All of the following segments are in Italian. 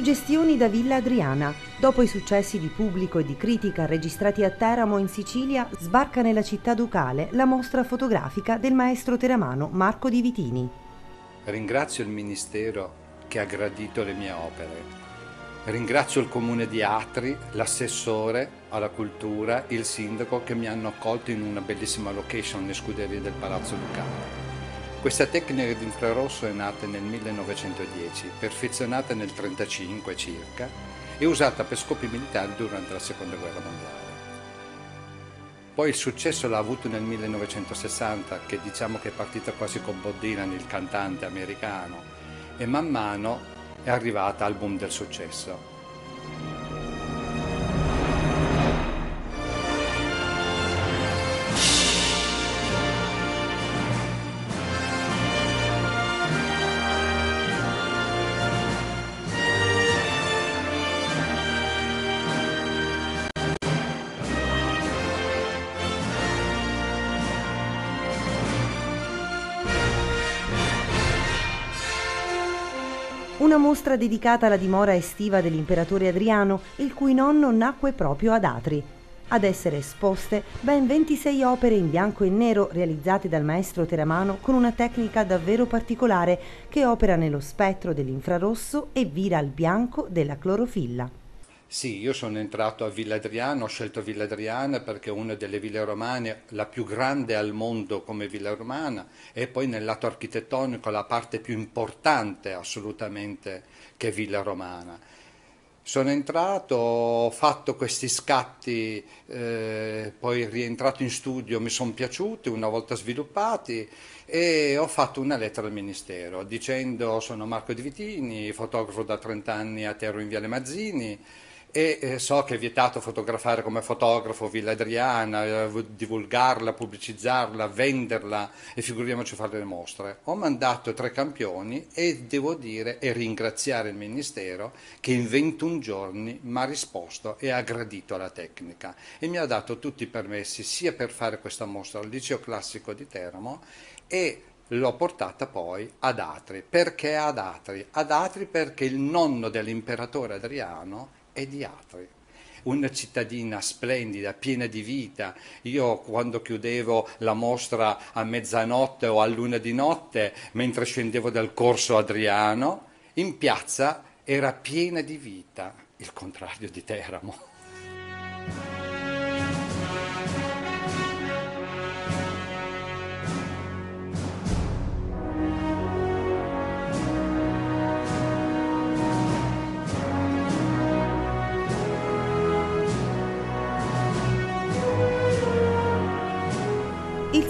Suggestioni da Villa Adriana. Dopo i successi di pubblico e di critica registrati a Teramo in Sicilia, sbarca nella città ducale la mostra fotografica del maestro teramano Marco Di Vitini. Ringrazio il Ministero che ha gradito le mie opere. Ringrazio il Comune di Atri, l'assessore alla cultura, il sindaco che mi hanno accolto in una bellissima location, le scuderie del Palazzo Ducale. Questa tecnica di infrarosso è nata nel 1910, perfezionata nel 1935 circa e usata per scopi militari durante la Seconda Guerra Mondiale. Poi il successo l'ha avuto nel 1960, che diciamo che è partita quasi con Bob Dylan, il cantante americano, e man mano è arrivata al boom del successo. Una mostra dedicata alla dimora estiva dell'imperatore Adriano, il cui nonno nacque proprio ad Atri. Ad essere esposte ben 26 opere in bianco e nero realizzate dal maestro teramano con una tecnica davvero particolare che opera nello spettro dell'infrarosso e vira al bianco della clorofilla. Sì, io sono entrato a Villa Adriana, ho scelto Villa Adriana perché è una delle ville romane, la più grande al mondo come villa romana e poi nel lato architettonico la parte più importante assolutamente che è Villa Romana. Sono entrato, ho fatto questi scatti, eh, poi rientrato in studio, mi sono piaciuti una volta sviluppati e ho fatto una lettera al Ministero dicendo sono Marco Di Vitini, fotografo da 30 anni a Terro in Viale Mazzini, e eh, so che è vietato fotografare come fotografo Villa Adriana, eh, divulgarla, pubblicizzarla, venderla e figuriamoci fare le mostre. Ho mandato tre campioni e devo dire e ringraziare il Ministero che in 21 giorni mi ha risposto e ha gradito la tecnica e mi ha dato tutti i permessi sia per fare questa mostra al liceo classico di Teramo e l'ho portata poi ad Atri. Perché ad Atri? Ad Atri perché il nonno dell'imperatore Adriano e di altri. Una cittadina splendida, piena di vita. Io quando chiudevo la mostra a mezzanotte o a luna di notte, mentre scendevo dal corso Adriano, in piazza era piena di vita, il contrario di Teramo.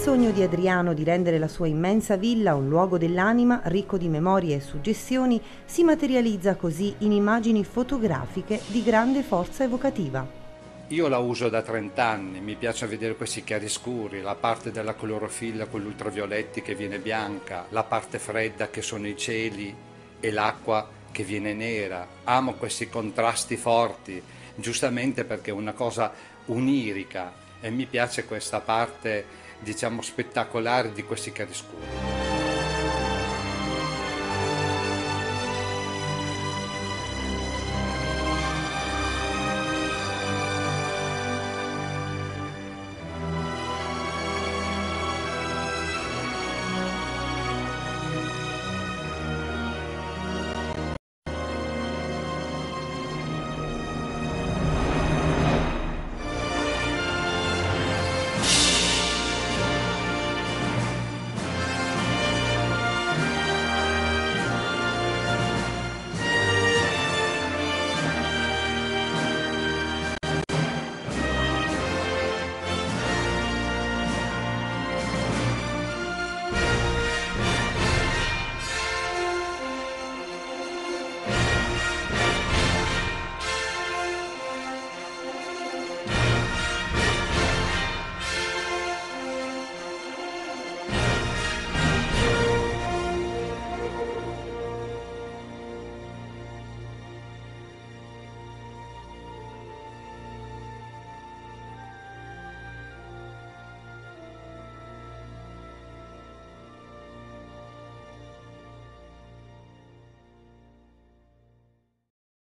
Sogno di Adriano di rendere la sua immensa villa un luogo dell'anima ricco di memorie e suggestioni si materializza così in immagini fotografiche di grande forza evocativa. Io la uso da 30 anni, mi piace vedere questi chiaroscuri, la parte della clorofilla con gli che viene bianca, la parte fredda che sono i cieli e l'acqua che viene nera. Amo questi contrasti forti, giustamente perché è una cosa unirica e mi piace questa parte diciamo spettacolare di questi chiaroscuri.